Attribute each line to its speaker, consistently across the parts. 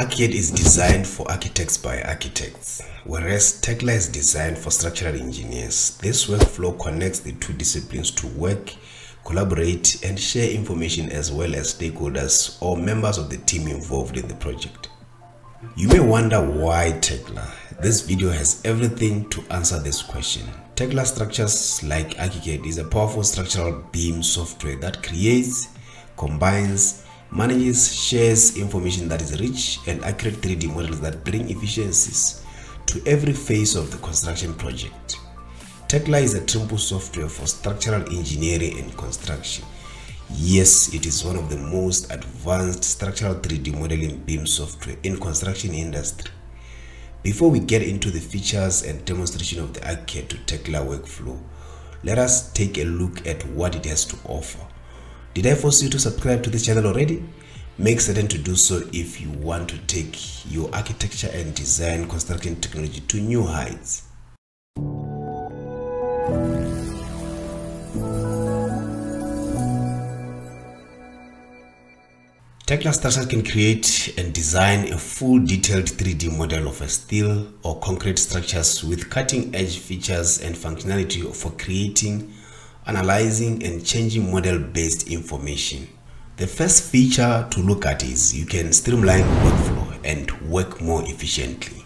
Speaker 1: ArchiCAD is designed for architects by architects, whereas Tekla is designed for structural engineers. This workflow connects the two disciplines to work, collaborate, and share information as well as stakeholders or members of the team involved in the project. You may wonder why Tekla. This video has everything to answer this question. Tekla Structures like ArchiCAD is a powerful structural BIM software that creates, combines, manages, shares information that is rich and accurate 3D models that bring efficiencies to every phase of the construction project. Tekla is a Trimble software for structural engineering and construction. Yes, it is one of the most advanced structural 3D modeling BIM software in construction industry. Before we get into the features and demonstration of the ArchiCAD to Tekla workflow, let us take a look at what it has to offer. Did I force you to subscribe to this channel already? Make certain to do so if you want to take your architecture and design construction technology to new heights. Tekla Structures can create and design a full detailed 3D model of a steel or concrete structures with cutting edge features and functionality for creating analyzing and changing model-based information. The first feature to look at is you can streamline workflow and work more efficiently.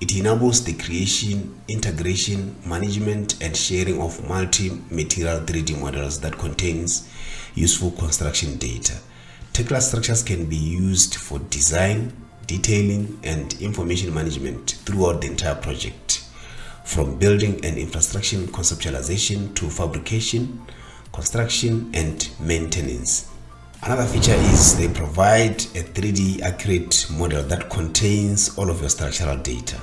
Speaker 1: It enables the creation, integration, management and sharing of multi-material 3D models that contains useful construction data. Tekla structures can be used for design, detailing and information management throughout the entire project from building and infrastructure conceptualization to fabrication, construction, and maintenance. Another feature is they provide a 3D accurate model that contains all of your structural data.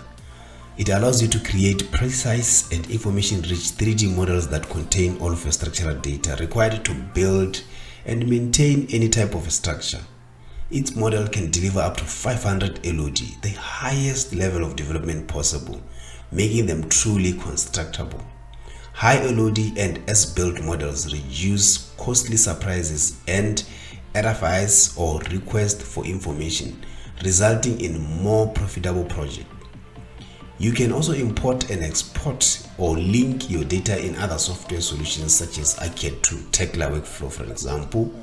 Speaker 1: It allows you to create precise and information-rich 3D models that contain all of your structural data required to build and maintain any type of structure. Each model can deliver up to 500 LOD, the highest level of development possible, making them truly constructable. High LOD and as-built models reduce costly surprises and RFIs or request for information, resulting in more profitable project. You can also import and export or link your data in other software solutions such as ArchiCAD to Tekla Workflow, for example,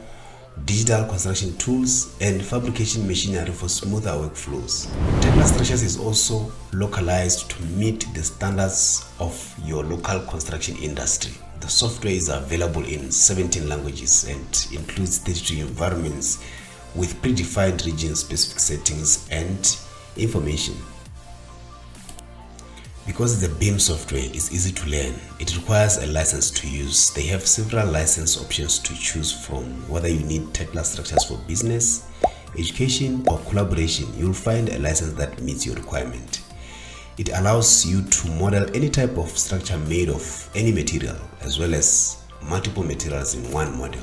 Speaker 1: digital construction tools, and fabrication machinery for smoother workflows. Tekla Structures is also localized to meet the standards of your local construction industry. The software is available in 17 languages and includes 32 environments with predefined region-specific settings and information. Because the BIM software is easy to learn, it requires a license to use. They have several license options to choose from. Whether you need Tekla structures for business, education, or collaboration, you'll find a license that meets your requirement. It allows you to model any type of structure made of any material as well as multiple materials in one model.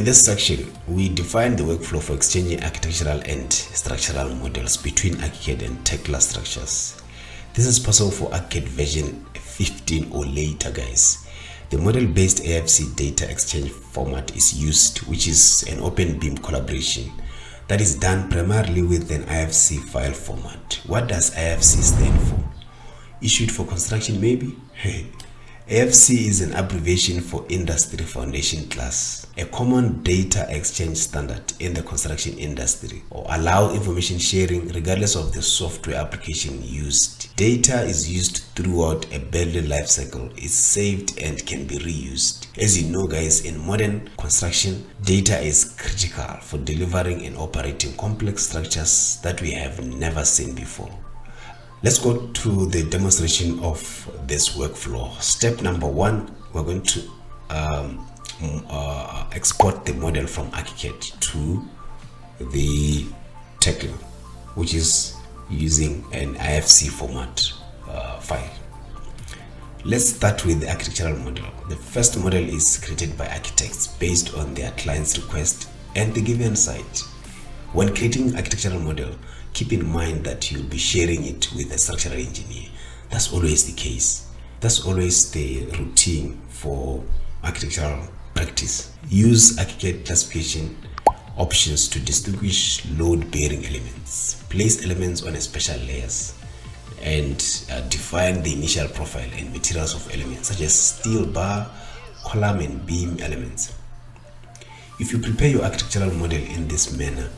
Speaker 1: In this section, we define the workflow for exchanging architectural and structural models between ArchiCAD and Tekla structures. This is possible for ArchiCAD version 15 or later, guys. The model-based IFC data exchange format is used, which is an open BIM collaboration that is done primarily with an IFC file format. What does IFC stand for? Issued for construction, maybe? IFC is an abbreviation for Industry Foundation Class, a common data exchange standard in the construction industry or allow information sharing regardless of the software application used. Data is used throughout a building lifecycle, is saved and can be reused. As you know guys, in modern construction, data is critical for delivering and operating complex structures that we have never seen before. Let's go to the demonstration of this workflow. Step number one, we're going to um, uh, export the model from ArchiCAD to the Tekla, which is using an IFC format uh, file. Let's start with the architectural model. The first model is created by architects based on their client's request and the given site. When creating architectural model, keep in mind that you'll be sharing it with a structural engineer. That's always the case. That's always the routine for architectural practice. Use ArchiCAD classification options to distinguish load-bearing elements. Place elements on a special layers and uh, define the initial profile and materials of elements such as steel bar, column and beam elements. If you prepare your architectural model in this manner,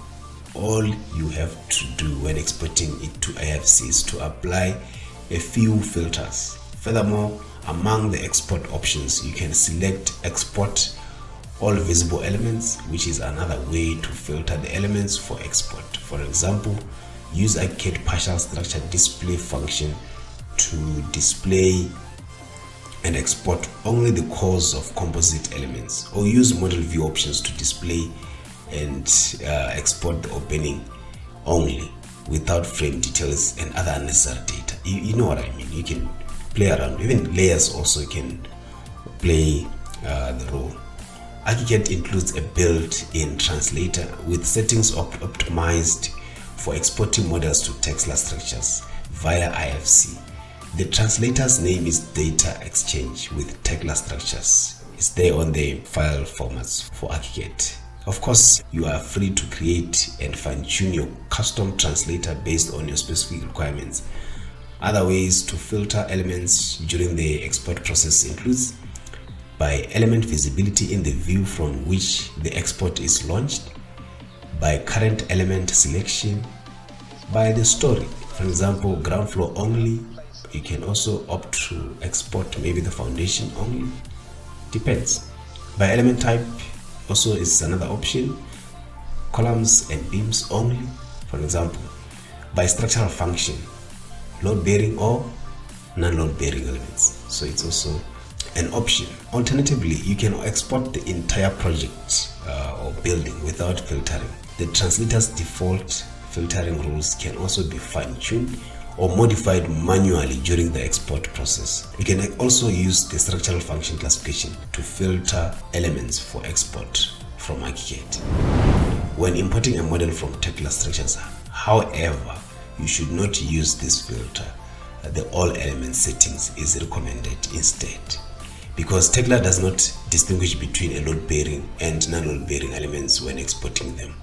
Speaker 1: all you have to do when exporting it to IFC is to apply a few filters. Furthermore, among the export options, you can select export all visible elements, which is another way to filter the elements for export. For example, use a ArchiCAD partial structure display function to display and export only the cores of composite elements or use model view options to display and uh, export the opening only without frame details and other unnecessary data you, you, know what i mean you can play around even layers also can play uh, the role ArchiCAD includes a built-in translator with settings op optimized for exporting models to Tekla structures via IFC. The translator's name is Data Exchange with Tekla structures. It's there on the file formats for ArchiCAD. Of course, you are free to create and fine-tune your custom translator based on your specific requirements. Other ways to filter elements during the export process includes by element visibility in the view from which the export is launched, by current element selection, by the story. For example, ground floor only. You can also opt to export maybe the foundation only. Depends. By element type, also is another option. Columns and beams only. For example by structural function load bearing or non-load bearing elements. So it's also an option. Alternatively you can export the entire project uh, or building without filtering. The translator's default filtering rules can also be fine-tuned or modified manually during the export process. You can also use the structural function classification to filter elements for export from ArchiCAD. When importing a model from Tekla structures, however, you should not use this filter. The all element settings is recommended instead because Tekla does not distinguish between a load bearing and non-load bearing elements when exporting them.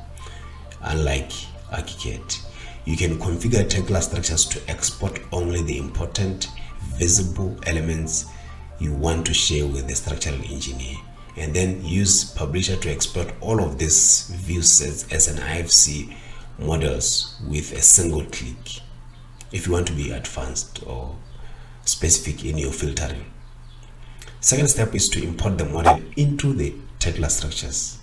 Speaker 1: Unlike ArchiCAD, you can configure Tekla structures to export only the important visible elements you want to share with the structural engineer and then use publisher to export all of these view sets as an IFC models with a single click if you want to be advanced or specific in your filtering. Second step is to import the model into the Tekla structures.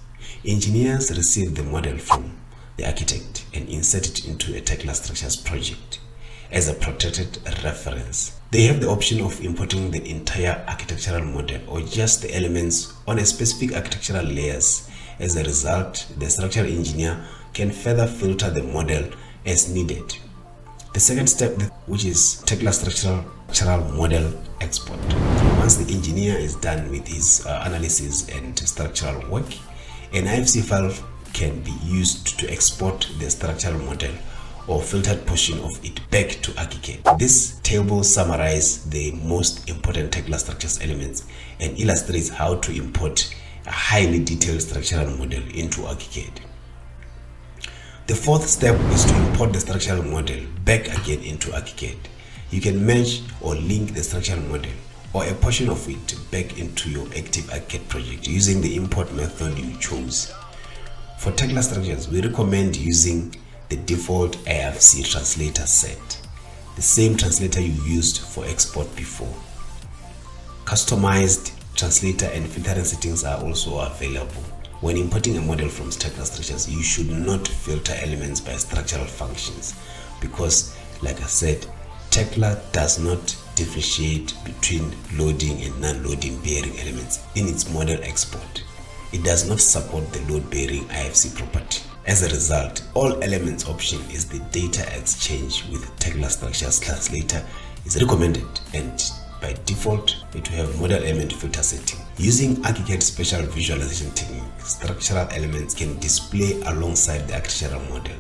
Speaker 1: Engineers receive the model from the architect and insert it into a Tekla Structures project as a protected reference. They have the option of importing the entire architectural model or just the elements on a specific architectural layers. As a result, the structural engineer can further filter the model as needed. The second step, which is Tekla structural, model export. Once the engineer is done with his uh, analysis and structural work, an IFC file can be used to export the structural model or filtered portion of it back to ArchiCAD. This table summarizes the most important Tekla structures elements and illustrates how to import a highly detailed structural model into ArchiCAD. The fourth step is to import the structural model back again into ArchiCAD. You can merge or link the structural model or a portion of it back into your active ArchiCAD project using the import method you chose. For Tekla structures, we recommend using the default IFC translator set, the same translator you used for export before. Customized translator and filtering settings are also available. When importing a model from Tekla structures, you should not filter elements by structural functions because, like I said, Tekla does not differentiate between loading and non-loading bearing elements in its model export it does not support the load-bearing IFC property. As a result, all elements option is the data exchange with Tekla structures translator is recommended and by default it will have model element filter setting. Using ArchiCAD special visualization technique, structural elements can display alongside the architectural model.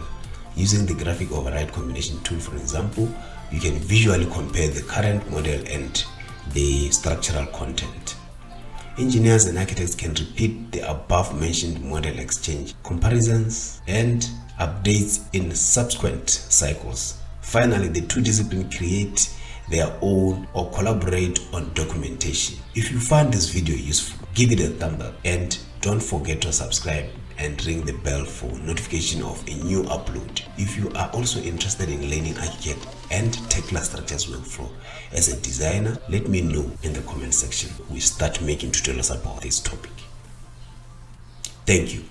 Speaker 1: Using the graphic override combination tool for example, you can visually compare the current model and the structural content. Engineers and architects can repeat the above mentioned model exchange, comparisons, and updates in subsequent cycles. Finally, the two disciplines create their own or collaborate on documentation. If you found this video useful, give it a thumb up and don't forget to subscribe and ring the bell for notification of a new upload. If you are also interested in learning ArchiCAD and Tekla Structures workflow as a designer, let me know in the comment section. We start making tutorials about this topic. Thank you.